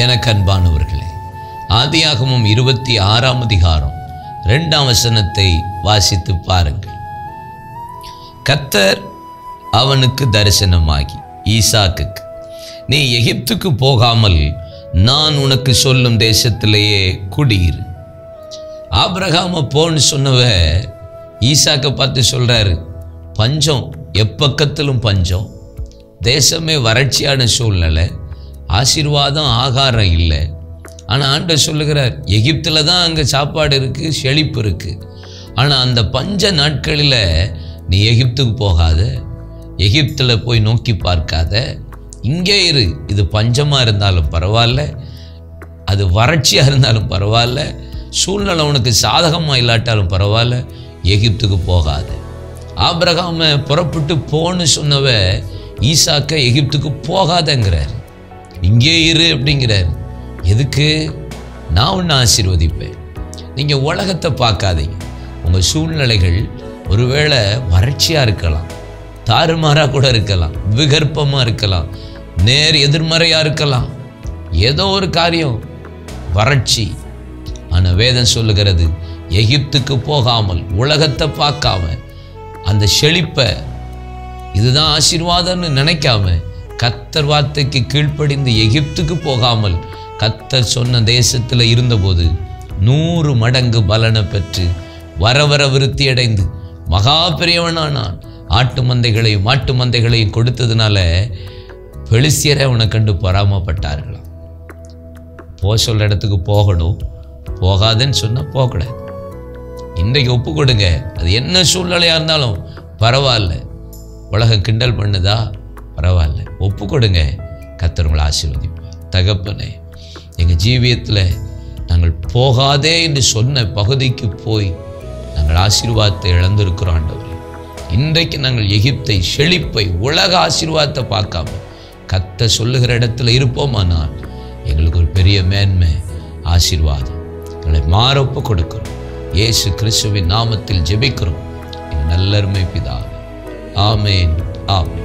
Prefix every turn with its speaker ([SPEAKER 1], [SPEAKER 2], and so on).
[SPEAKER 1] எனக்கு அன்பானவர்களே ஆதியாகமும் இருபத்தி ஆறாம் அதிகாரம் ரெண்டாம் வசனத்தை வாசித்து பாருங்கள். கத்தர் அவனுக்கு தரிசனமாகி ஈசாக்குக்கு நீ எகிப்துக்கு போகாமல் நான் உனக்கு சொல்லும் தேசத்திலேயே குடியிரு. ஆபிரகாம போன்னு சொன்னவ ஈசாக்கை பார்த்து சொல்றாரு பஞ்சம் எப்பக்கத்திலும் பஞ்சம் தேசமே வறட்சியான சூழ்நிலை ஆசீர்வாதம் ஆகாரம் இல்லை. ஆனால் ஆண்டவர் சொல்லுகிறார் எகிப்தில் தான் அங்கே சாப்பாடு இருக்குது செழிப்பு இருக்குது ஆனால் அந்த பஞ்ச நாட்களில் நீ எகிப்துக்கு போகாத எகிப்தில் போய் நோக்கி பார்க்காத. இங்கே இரு இது பஞ்சமாக இருந்தாலும் பரவாயில்ல அது வறட்சியாக இருந்தாலும் பரவாயில்ல சூழ்நிலை உனக்கு சாதகமாக இல்லாட்டாலும் பரவாயில்ல எகிப்துக்கு போகாத. ஆபிரகாம புறப்பட்டு போன்னு சொன்னவ ஈசாக்க எகிப்துக்கு போகாதங்கிறார். இங்கே இரு அப்படிங்கிறார். எதுக்கு? நான் ஒன்று ஆசீர்வதிப்பேன். நீங்கள் உலகத்தை பார்க்காதீங்க. உங்கள் சூழ்நிலைகள் ஒருவேளை வறட்சியாக இருக்கலாம். தாறுமாறாக கூட இருக்கலாம். விகற்பமாக இருக்கலாம். நேர் எதிர்மறையாக இருக்கலாம். ஏதோ ஒரு காரியம். வறட்சி. ஆனால் வேதம் சொல்லுகிறது எகிப்துக்கு போகாமல் உலகத்தை பார்க்காம அந்த செழிப்பை இதுதான் ஆசீர்வாதம்னு நினைக்காம கத்தர் வார்த்தைக்கு கீழ்ப்படிந்து எகிப்துக்கு போகாமல் கத்தர் சொன்ன தேசத்தில் இருந்தபோது நூறு மடங்கு பலனை பெற்று வர வர விருத்தி அடைந்து மகா பெரியவனானான். ஆட்டு மந்தைகளையும் மாட்டு மந்தைகளையும் கொடுத்ததுனால பெலிசியரை அவனை கண்டு பொறாமப்பட்டார்களாம் போக சொல்கிற இடத்துக்கு போகணும். போகாதுன்னு சொன்னால் போகக்கூடாது. இன்றைக்கு ஒப்பு கொடுங்க. அது என்ன சூழ்நிலையாக இருந்தாலும் பரவாயில்ல. உலகம் கிண்டல் பண்ணுதா? பரவாயில்ல. ஒப்பு கொடுங்க கத்தர் உங்களை ஆசீர்வதிப்பார். தகப்பனே எங்கள் ஜீவியத்தில் நாங்கள் போகாதே என்று சொன்ன பகுதிக்கு போய் நாங்கள் ஆசீர்வாதத்தை இழந்திருக்கிறோம் இன்றைக்கு நாங்கள் எகிப்தை செழிப்பை உலக ஆசீர்வாதத்தை பார்க்காம கத்த சொல்லுகிற இடத்துல இருப்போமானால் எங்களுக்கு ஒரு பெரிய மேன்மை ஆசீர்வாதம். எங்களை மாறப்பு கொடுக்கிறோம் இயேசு கிறிஸ்துவின் நாமத்தில் ஜெபிக்கிறோம். நல்லருமை பிதா ஆமேன். ஆமேன்.